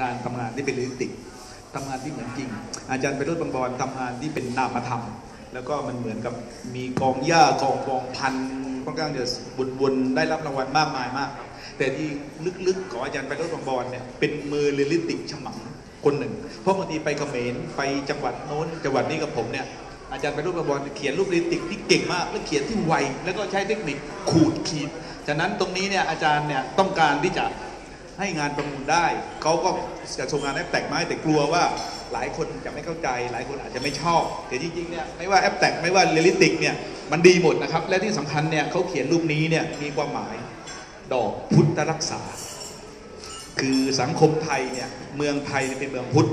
การทำงานที่เป็น realistic ทำงานที่เหมือนจริง อาจารย์ไพโรจน์ วังบอนทำงานที่เป็นนามธรรม แล้วก็มันเหมือนกับมีกองหญ้ากองกองฟางค่อนข้างจะบวนๆได้รับรางวัลมากมายมากครับแต่ที่ลึกๆของอาจารย์ไพโรจน์ วังบอนเนี่ยเป็นมือ realistic ฉมังคนหนึ่ง เพราะบางทีไปเขมรไปจังหวัดโน้นจังหวัดนี้กับผมเนี่ยอาจารย์ไปรูปบอลเขียนรูป realistic ที่เก่งมาก และเขียนที่ไวแล้วก็ใช้เทคนิคขูดขีด ฉะนั้นตรงนี้เนี่ยอาจารย์เนี่ยต้องการที่จะ ให้งานประมูลได้ เขาก็จะส่งงานแอปแตกมาให้แต่กลัวว่าหลายคนจะไม่เข้าใจ หลายคนอาจจะไม่ชอบ แต่จริงๆเนี่ยไม่ว่าแอปแตกไม่ว่าเรลิติกเนี่ยมันดีหมดนะครับ และที่สำคัญเนี่ยเขาเขียนรูปนี้เนี่ยมีความหมายดอกพุทธรักษา คือสังคมไทยเนี่ยเมืองไทยเป็นเมืองพุทธ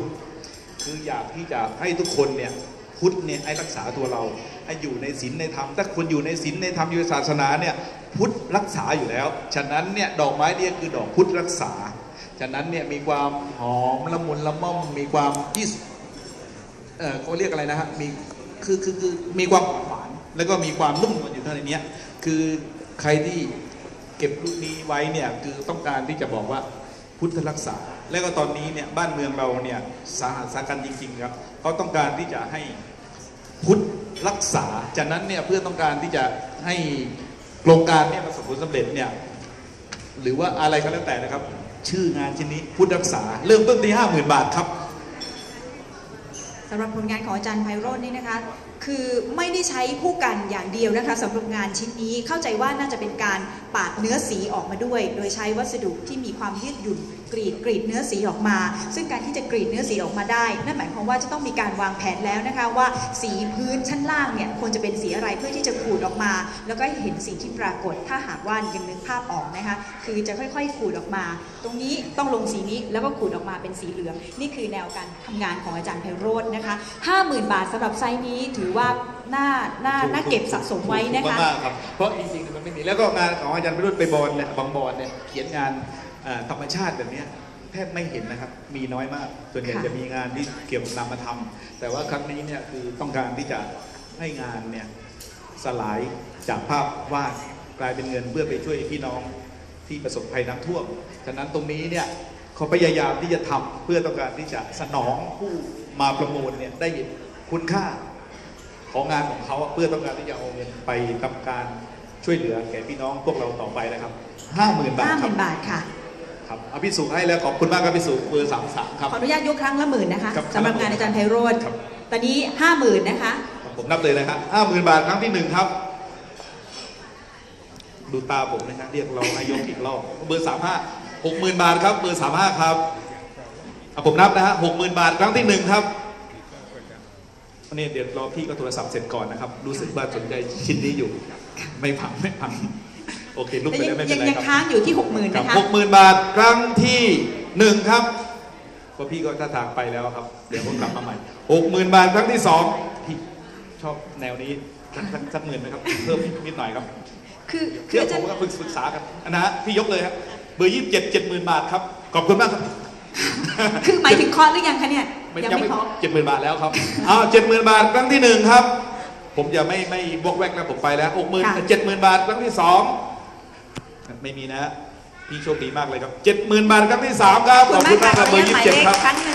คืออยากที่จะให้ทุกคนเนี่ย พุทธเนี่ยให้รักษาตัวเราให้อยู่ในศีลในธรรมถ้าคนอยู่ในศีลในธรรมอยู่ในศาสนาเนี่ยพุทธรักษาอยู่แล้ว ฉะนั้นเนี่ยดอกไม้เนี่ยคือดอกพุทธรักษา ฉะนั้นเนี่ยมีความหอมละมุนละม่อมมีความที่เออเขาเรียกอะไรนะฮะมีคือคือคือมีความหวานแล้วก็มีความนุ่มนวลอยู่เท่าในนี้คือใครที่เก็บรูปนี้ไว้เนี่ยคือต้องการที่จะบอกว่าพุทธรักษา แล้วก็ตอนนี้เนี่ยบ้านเมืองเราเนี่ยสาหัสสากันจริงๆครับเขาต้องการที่จะให้ พุทธรักษา จากนั้นเนี่ยเพื่อต้องการที่จะให้โครงการเนี่ยประสบผลสำเร็จเนี่ยหรือว่าอะไรก็แล้วแต่นะครับ ชื่องานชิ้นนี้พุทธรักษา เริ่มต้นที่ห้าหมื่นบาทครับ สำหรับผลงานของอาจารย์ไพโรจน์นี่นะคะ คือไม่ได้ใช้ผู้กันอย่างเดียวนะคะสำหรับงานชิ้นนี้เข้าใจว่าน่าจะเป็นการปาดเนื้อสีออกมาด้วย โดยใช้วัสดุที่มีความยืดหยุ่นกรีดกรีดเนื้อสีออกมา ซึ่งการที่จะกรีดเนื้อสีออกมาได้ นั่นหมายความว่าจะต้องมีการวางแผนแล้วนะคะว่าสีพื้นชั้นล่างเนี่ยควรจะเป็นสีอะไรเพื่อที่จะขูดออกมา แล้วก็เห็นสิ่งที่ปรากฏ ถ้าหากว่ายังนึกภาพออกนะคะคือจะค่อยๆขูดออกมา ตรงนี้ต้องลงสีนี้แล้วก็ขูดออกมาเป็นสีเหลืองนี่คือแนวการทำงานของอาจารย์ไพโรจน์นะคะ50,000 บาทสำหรับไซส์นี้ถือว่าน่าน่าน่าเก็บสะสมไว้นะคะ มากๆครับเพราะจริงๆมันไม่มีแล้วก็งานของอาจารย์ไพโรจน์ วังบอนเนี่ย วังบอนเนี่ยเขียนงานเอ่อธรรมชาติแบบเนี้ยแทบไม่เห็นนะครับ มีน้อยมากส่วนใหญ่ค่ะ จะมีงานที่เกี่ยวกับนามธรรม แต่ว่าครั้งนี้เนี่ยคือต้องการที่จะให้งานเนี่ยสลายจากภาพวาดกลายเป็นเงินเพื่อไปช่วยพี่น้องที่ประสบภัยน้ำท่วมฉะนั้นตรงนี้เนี่ย เขาพยายามที่จะทำเพื่อต้องการที่จะสนองผู้มาประมูลเนี่ยได้เห็นคุณค่าของงานของเขาเพื่อต้องการที่จะเอาเงินไปทำการช่วยเหลือแก่พี่น้องพวกเราต่อไปนะครับห้าหมื่นบาทครับ50,000บาทค่ะครับเอาพี่สุให้แล้วขอบคุณมากครับพี่สุเบอร์สามสามครับขออนุญาตยกครั้งละหมื่นนะคะครับสำหรับงานอาจารย์ไพโรจน์ครับตอนนี้50,000นะคะ ผมนับเลยนะครับห้าหมื่นบาทครั้งที่หนึ่งครับ ดูตาผมนะครับเรียกเรานายกอีกรอบเบอร์สามห้า หกหมื่นบาทครับเบอร์สามห้าครับเอาผมนับนะฮะหกหมื่นบาทครั้งที่หนึ่งครับอันนี้เดี๋ยวรอพี่ก็โทรศัพท์เสร็จก่อนนะครับ รู้สึกว่าสนใจชิ้นนี้อยู่ ไม่พังไม่พังโอเคลุกแต่ไปยังแล้วไม่เป็ยันงไรยังครับค้างอยู่ที่ 60,000นะคะหกหมื่นบาทครั้งที่หนึ่งครับเพราะพี่ก็ท่าทางไปแล้วครับ เดี๋ยวผมกลับมาใหม่หกหมื่นบาทครั้งที่สองพี่ชอบแนวนี้สักสักสักหมื่นไหมครับ เพิ่มนิดหน่อยครับ คือคืเชื่อออาผจารมย์ก็ปรึกษากันอันนะฮะพี่ยกเลยครับ เบอร์ยี่สิบเจ็ดเจ็ดหมื่นบาทครับ ขอบคุณมากครับ คือหมายถึงคอร์สหรือยังคะเนี่ยไม่ยังยังไม่ไม่เคาะเจ็ดหมื่นบาทแล้วครับอ้าวเจ็ดหมื่นบาทครั้งที่หนึ่งครับ ผมจะไม่ไม่บวกแวกแล้วผมไปแล้วหกหมื่นเจ็ดหมื่นบาทครั้งที่สองไม่มีนะฮะพี่โชคดีมากเลยครับเจ็ดหมื่นบาทครั้งที่สามครับขอบคุณมากมากครับค่ะขเบอออนุร์ญายี่ตสิหบมายเจ็ดเลขครับครั้งหนึ่ง